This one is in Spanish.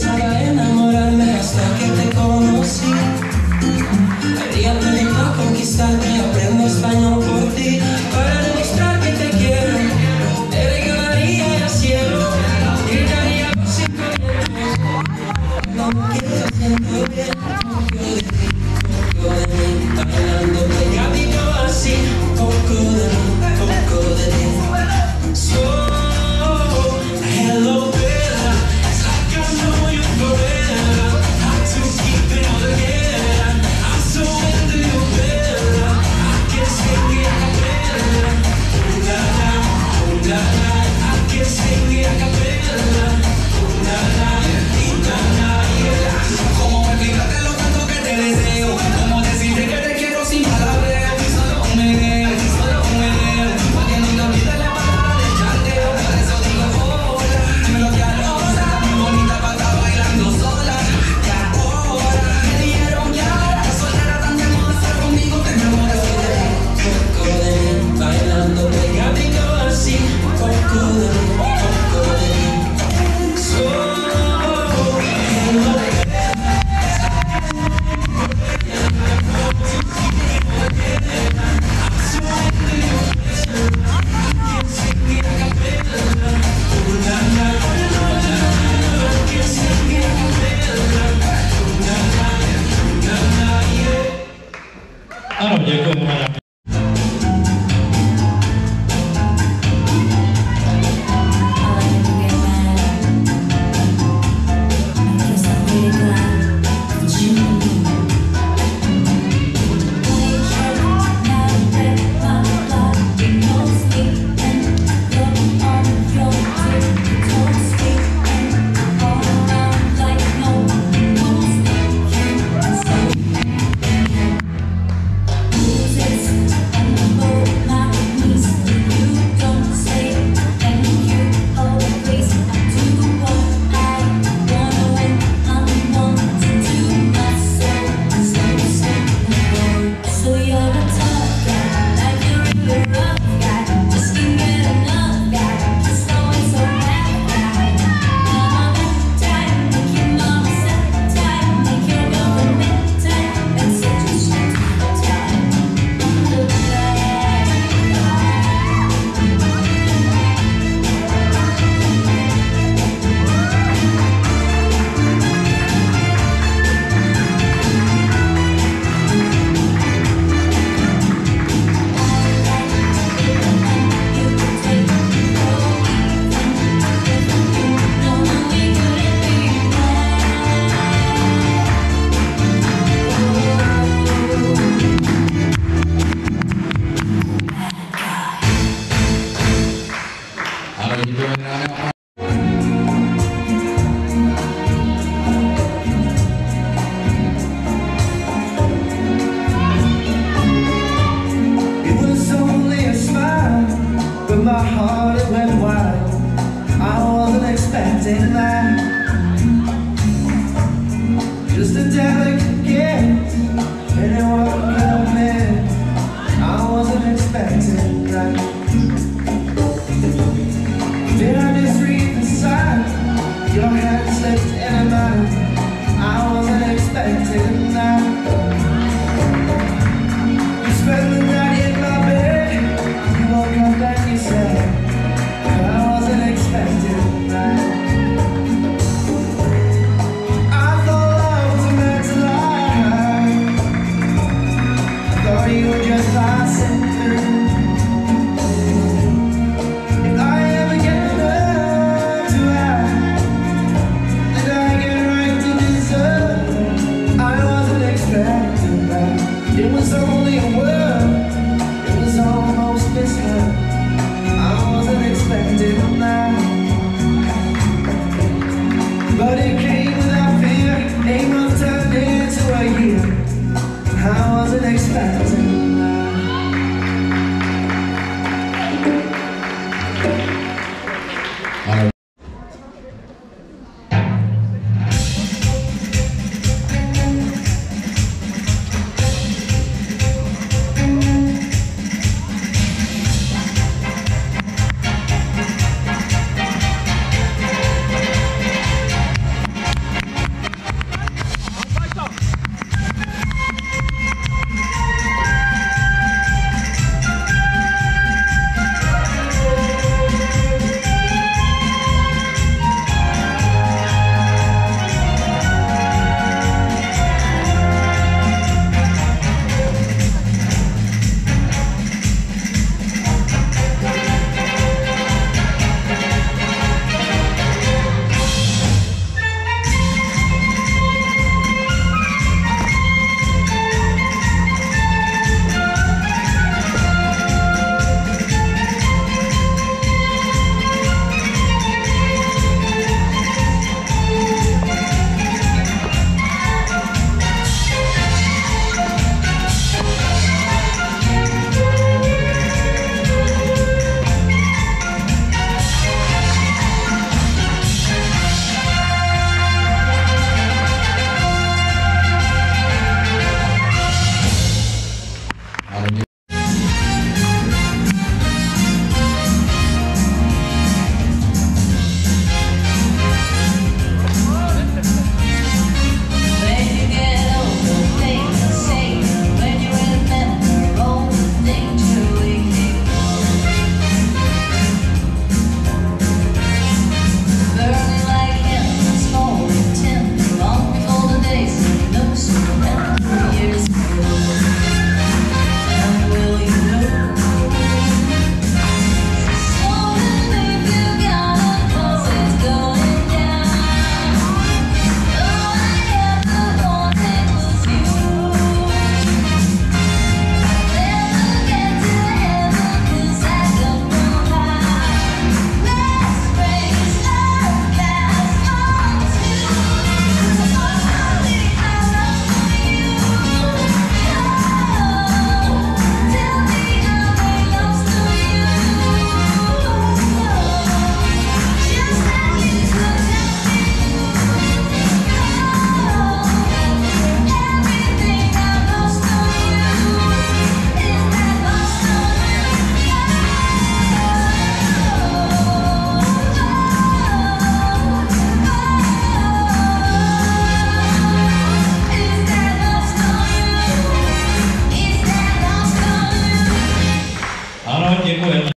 pensaba enamorarme hasta que te conocí. El día que vengo a conquistarte aprendo español por ti Para demostrar que te quiero. Te regalaría el cielo Gritaría por cinco minutos in life. expect